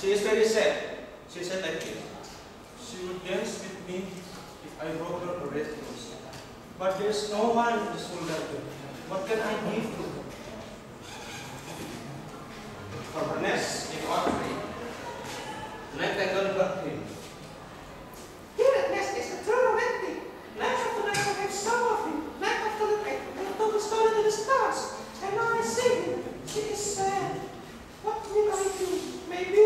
She is very sad. She said like this. She would dance with me if I brought her a red rose. But there's no one in this garden. What can I give to her? For her nest in the rectangle got him. Here at nest is a true romantic. Night after night I have some of him. Night after night I told the story to the stars. And now I see him. She is sad. What will I do? Maybe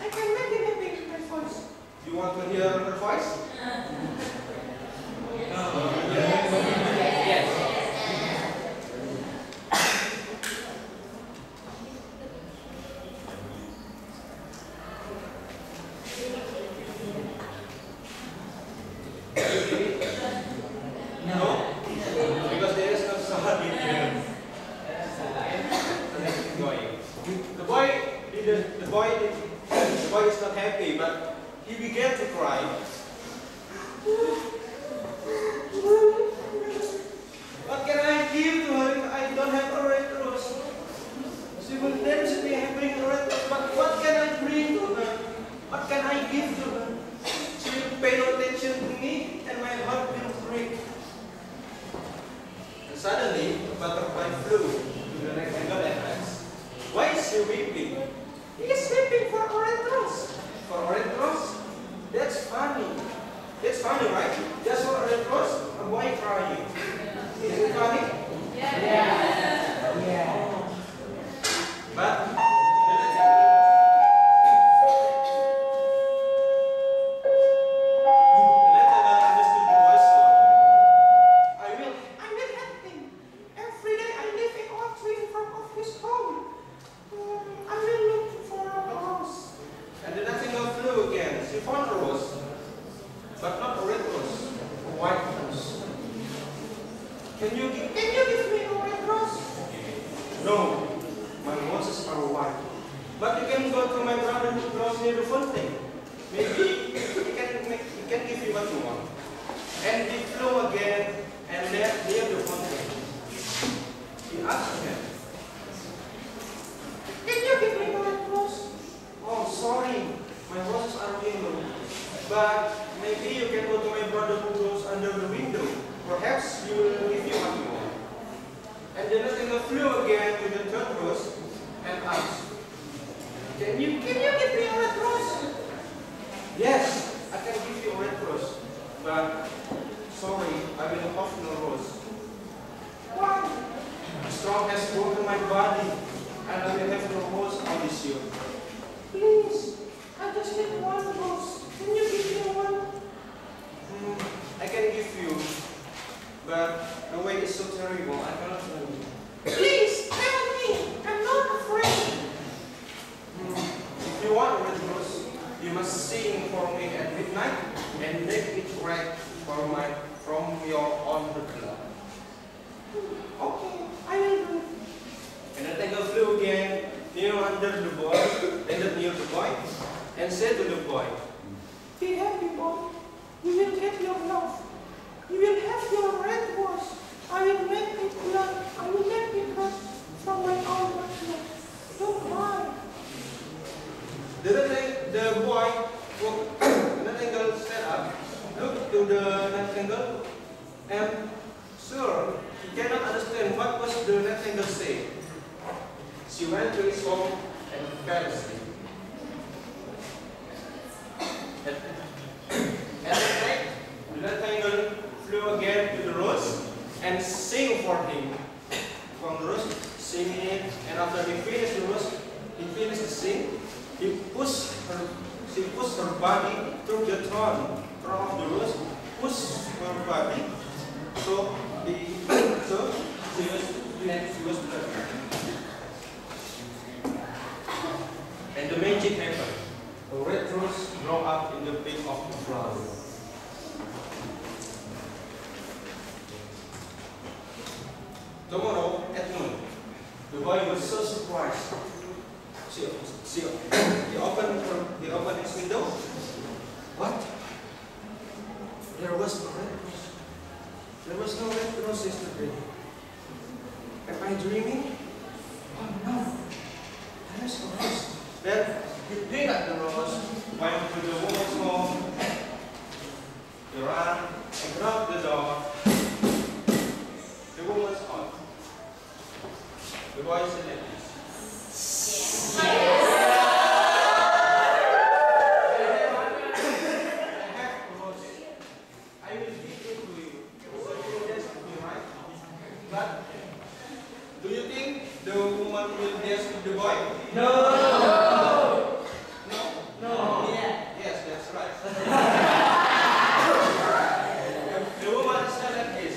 I can make him happy with my voice. You hear voice? yes. No? Because there is no somebody here. Going. The boy didn't, the boy did, the boy is not happy, but he began to cry. What can I give to her if I don't have a red rose? She will dance with me having a red rose, but what can I bring to her? What can I give to her? She will pay no attention to me and my heart will break. And a butterfly flew to the rectangle entrance. Why is he weeping? He is weeping for rose. For rose? That's funny. That's funny, right? Just for red rose, a boy crying. Is it funny? But near the. Maybe he can make, he can give you what you want. And he flew again and left near the fountain. He asked him, Can you give me red rose? Oh, sorry. My roses are yellow. But maybe you can go to my brother who grows under the window. Perhaps he will give you what you want. And then the nightingale flew again to the third rose and asked, Can you can you give me a red rose? Yes, I can give you a red rose. But sorry, I will have no rose. Why? A storm has broken my body and I will have no rose on this year. Please, I just need one rose. Can you give me one? Hmm, I can give you. But the way is so terrible, I cannot tell you. Please, tell me. I'm not afraid. Hmm, If you want a red rose, you must sing for me at midnight and make it red for my from your own blood. Okay, I will do it. And the tiger flew again near under the boy, landed near the boy, and said to the boy, Be happy, boy. You will get your love. You will have your red rose. I will make it blood. I will make it red from my own blood. Don't cry. The, the boy, the nightingale stand up, looked to the nightingale, and sure, he cannot understand what was the nightingale saying. She went to his home and asleep. At, at the night, nightingale flew again to the rose and sang for him. From the rose, singing it, and after he finished the rose, he finished the sing, he pushed her, she pushed her body through the thorn, thorn of the rose, pushed her body, so the, so she was, she was pregnant. Rose grew up in the pit of the flower. Tomorrow at noon, the boy was so surprised. See, see, he opened, he opened his window. What? There was no red rose. There was no red rose yesterday. Am I dreaming? Oh no. There is a rose. Then he picked up the rose, went to the woman's home. He ran and knocked the door. The woman's out. The boy said right? But do you think the woman will with the boy? No? No. Yes, that's right. the woman said like this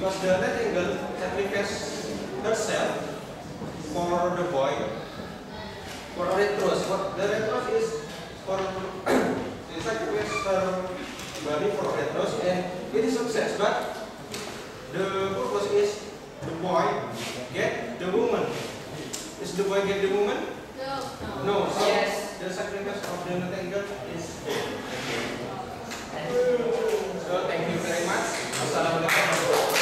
because the Nightingale sacrificed herself for the boy for a red rose. What the red rose is for the sacrifice her body for rose and it is success. But the purpose is the boy get the woman. Is the boy get the woman? No, so Yes. the sacrifice of the Nightingale is So thank you very much. Assalamualaikum.